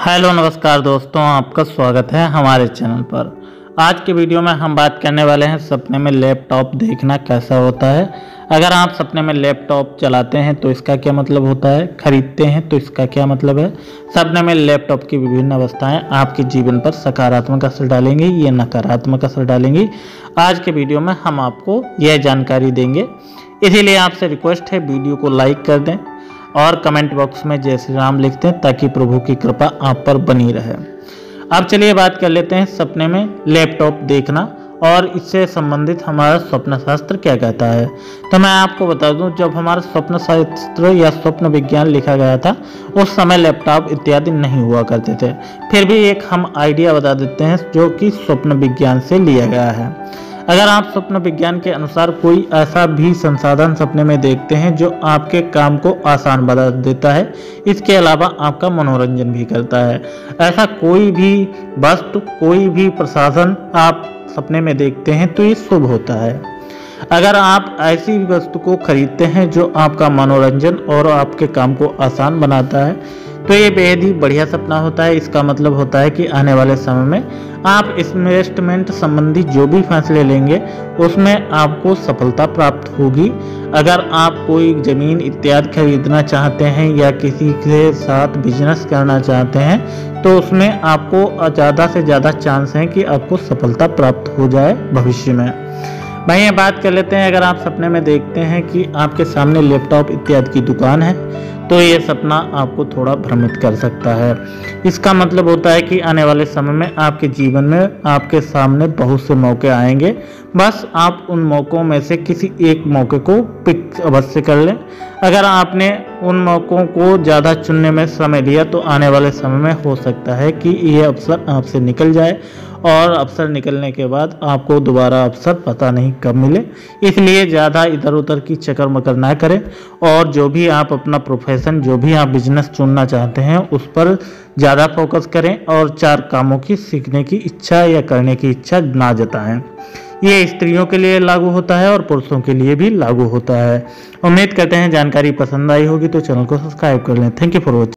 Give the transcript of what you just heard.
Hello, नमस्कार दोस्तों, आपका स्वागत है हमारे चैनल पर। आज के वीडियो में हम बात करने वाले हैं सपने में लैपटॉप देखना कैसा होता है। अगर आप सपने में लैपटॉप चलाते हैं तो इसका क्या मतलब होता है? खरीदते हैं तो इसका क्या मतलब है? सपने में लैपटॉप की विभिन्न अवस्थाएँ आपके जीवन पर सकारात्मक असर डालेंगी या नकारात्मक असर डालेंगी। आज के वीडियो में हम आपको यह जानकारी देंगे। इसीलिए आपसे रिक्वेस्ट है, वीडियो को लाइक कर दें। और कमेंट बॉक्स में जय श्री राम लिखते हैं ताकि प्रभु की कृपा आप पर बनी रहे। अब चलिए बात कर लेते हैं सपने में लैपटॉप देखना और इससे संबंधित हमारा स्वप्न शास्त्र क्या कहता है। तो मैं आपको बता दूँ, जब हमारा स्वप्न शास्त्र या स्वप्न विज्ञान लिखा गया था, उस समय लैपटॉप इत्यादि नहीं हुआ करते थे। फिर भी एक हम आइडिया बता देते हैं जो कि स्वप्न विज्ञान से लिया गया है। अगर आप स्वप्न विज्ञान के अनुसार कोई ऐसा भी संसाधन सपने में देखते हैं जो आपके काम को आसान बना देता है, इसके अलावा आपका मनोरंजन भी करता है। ऐसा कोई भी वस्तु, कोई भी प्रसाधन आप सपने में देखते हैं तो ये शुभ होता है। अगर आप ऐसी वस्तु को खरीदते हैं जो आपका मनोरंजन और आपके काम को आसान बनाता है तो ये बेहद ही बढ़िया सपना होता है। इसका मतलब होता है कि आने वाले समय में आप इन्वेस्टमेंट संबंधी जो भी फैसले लेंगे, उसमें आपको सफलता प्राप्त होगी। अगर आप कोई ज़मीन इत्यादि खरीदना चाहते हैं या किसी के साथ बिज़नेस करना चाहते हैं तो उसमें आपको ज़्यादा से ज़्यादा चांस है कि आपको सफलता प्राप्त हो जाए भविष्य में। भाई, ये बात कर लेते हैं। अगर आप सपने में देखते हैं कि आपके सामने लैपटॉप इत्यादि की दुकान है तो ये सपना आपको थोड़ा भ्रमित कर सकता है। इसका मतलब होता है कि आने वाले समय में आपके जीवन में आपके सामने बहुत से मौके आएँगे। बस आप उन मौक़ों में से किसी एक मौके को पिक अवश्य कर लें। अगर आपने उन मौक़ों को ज़्यादा चुनने में समय लिया तो आने वाले समय में हो सकता है कि ये अवसर आपसे निकल जाए और अवसर निकलने के बाद आपको दोबारा अवसर पता नहीं कब मिले। इसलिए ज़्यादा इधर उधर की चक्कर मकर ना करें और जो भी आप अपना प्रोफेशन जो भी आप बिज़नेस चुनना चाहते हैं, उस पर ज़्यादा फोकस करें और चार कामों की सीखने की इच्छा या करने की इच्छा ना जताएँ। ये स्त्रियों के लिए लागू होता है और पुरुषों के लिए भी लागू होता है। उम्मीद करते हैं जानकारी पसंद आई होगी तो चैनल को सब्सक्राइब कर लें। Thank you for watching